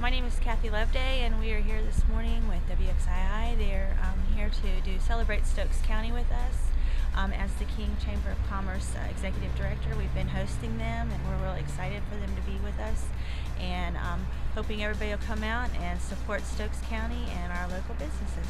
my name is Cathy Loveday, and we are here this morning with WXII. They're um, here to do Celebrate Stokes County with us. Um, as the King Chamber of Commerce uh, Executive Director, we've been hosting them, and we're really excited for them to be with us. And um, hoping everybody will come out and support Stokes County and our local businesses.